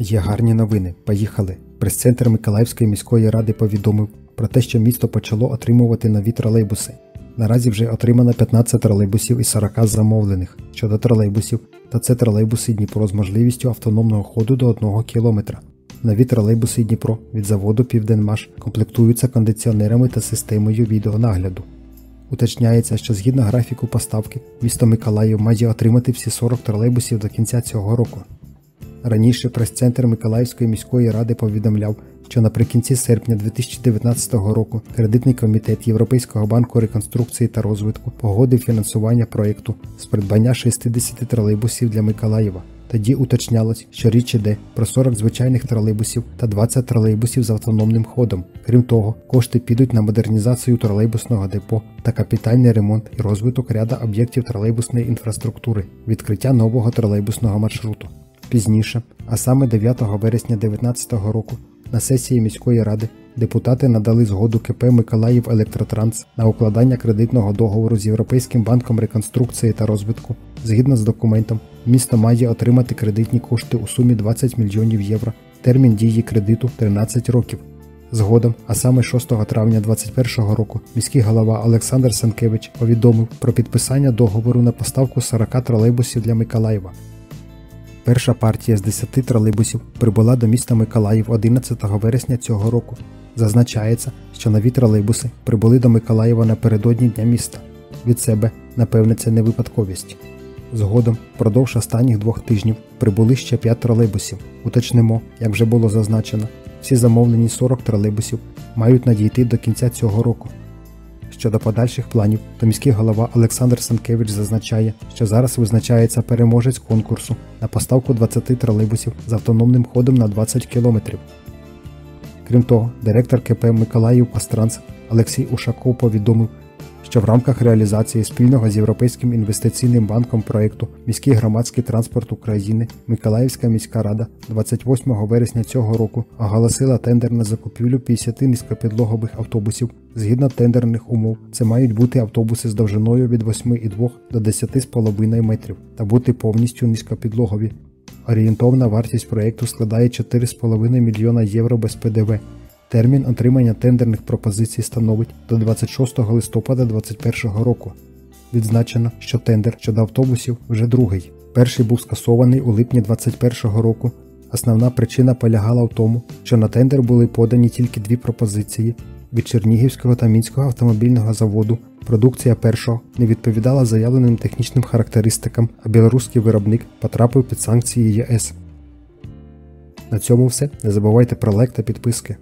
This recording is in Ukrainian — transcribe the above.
Є гарні новини. Поїхали. Прес-центр Миколаївської міської ради повідомив про те, що місто почало отримувати нові тролейбуси. Наразі вже отримано 15 тролейбусів із 40 замовлених. Щодо тролейбусів, то це тролейбуси Дніпро з можливістю автономного ходу до 1 км. Нові тролейбуси Дніпро від заводу Південмаш комплектуються кондиціонерами та системою відеонагляду. Уточняється, що згідно графіку поставки, місто Миколаїв має отримати всі 40 тролейбусів до кінця цього року. Раніше прес-центр Миколаївської міської ради повідомляв, що наприкінці серпня 2019 року кредитний комітет Європейського банку реконструкції та розвитку погодив фінансування проєкту з придбання 60 тролейбусів для Миколаєва. Тоді уточнялось, що річ іде про 40 звичайних тролейбусів та 20 тролейбусів з автономним ходом. Крім того, кошти підуть на модернізацію тролейбусного депо та капітальний ремонт і розвиток ряда об'єктів тролейбусної інфраструктури, відкриття нового тролейбусного маршруту. Пізніше, а саме 9 вересня 2019 року, на сесії міської ради депутати надали згоду КП Миколаїв Електротранс на укладання кредитного договору з Європейським банком реконструкції та розвитку. Згідно з документом, місто має отримати кредитні кошти у сумі 20 мільйонів євро. Термін дії кредиту 13 років. Згодом, а саме 6 травня 2021 року, міський голова Олександр Санкевич повідомив про підписання договору на поставку 40 тролейбусів для Миколаєва. Перша партія з 10 тролейбусів прибула до міста Миколаїв 11 вересня цього року. Зазначається, що нові тролейбуси прибули до Миколаєва напередодні Дня міста. Від себе, напевне, це не випадковість. Згодом, впродовж останніх двох тижнів, прибули ще 5 тролейбусів. Уточнимо, як вже було зазначено, всі замовлені 40 тролейбусів мають надійти до кінця цього року. Щодо подальших планів, то міський голова Олександр Санкевич зазначає, що зараз визначається переможець конкурсу на поставку 20 тролейбусів з автономним ходом на 20 км. Крім того, директор КП Миколаїв Астранц Олексій Ушаков повідомив, що в рамках реалізації спільного з Європейським інвестиційним банком проєкту Міський громадський транспорт України Миколаївська міська рада 28 вересня цього року оголосила тендер на закупівлю 50 низькопідлогових автобусів. Згідно тендерних умов, це мають бути автобуси з довжиною від 8,2 до 10,5 метрів та бути повністю низькопідлогові. Орієнтовна вартість проєкту складає 4,5 мільйона євро без ПДВ. Термін отримання тендерних пропозицій становить до 26 листопада 2021 року. Відзначено, що тендер щодо автобусів вже другий. Перший був скасований у липні 2021 року. Основна причина полягала в тому, що на тендер були подані тільки дві пропозиції. Від Чернігівського та Мінського автомобільного заводу продукція першого не відповідала заявленим технічним характеристикам, а білоруський виробник потрапив під санкції ЄС. На цьому все. Не забувайте про лайк та підписки.